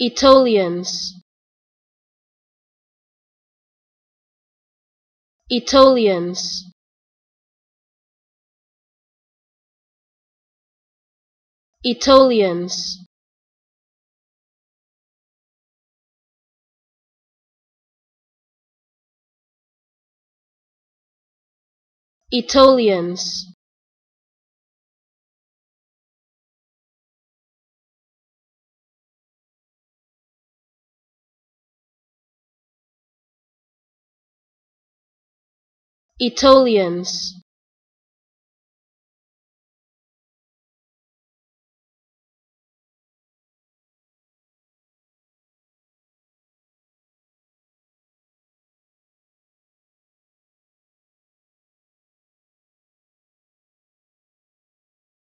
Aetolians Aetolians Aetolians Aetolians Aetolians